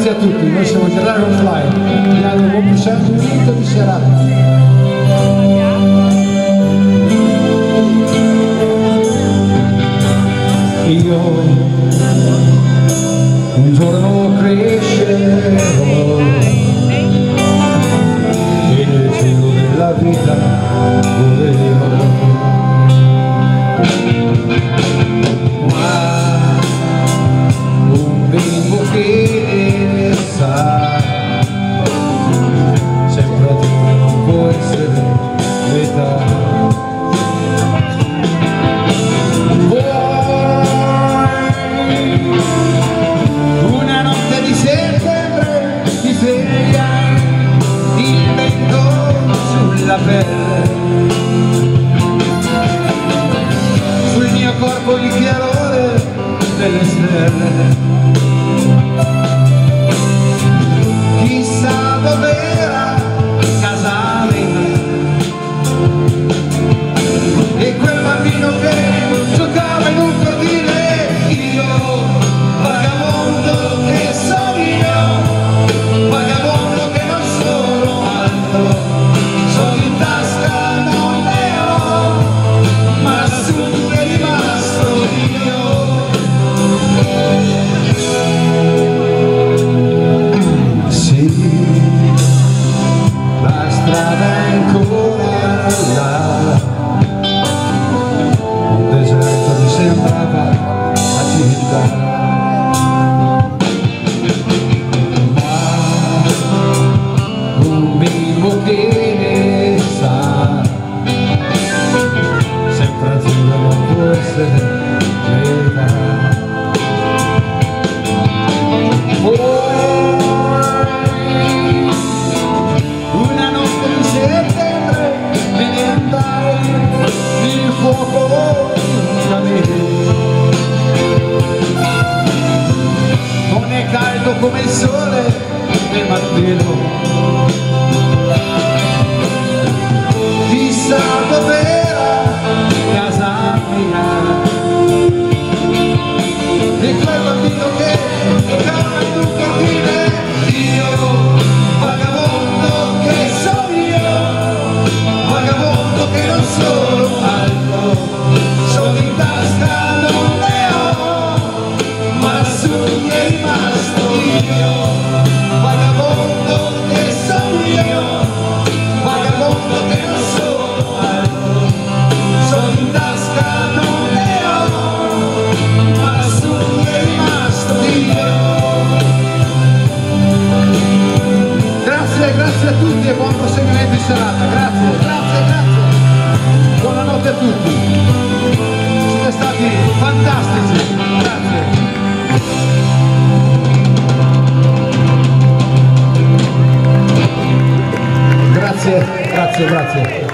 Grazie a tutti, noi siamo Gerardo Online, vi auguro un buon proseguo di serata. Io un giorno crescerò e il cielo della vita volerò. corpo di chiarore delle stelle. il sole del mattino. serata, grazie, grazie, grazie. Buonanotte a tutti. Siete stati fantastici, grazie. Grazie, grazie, grazie.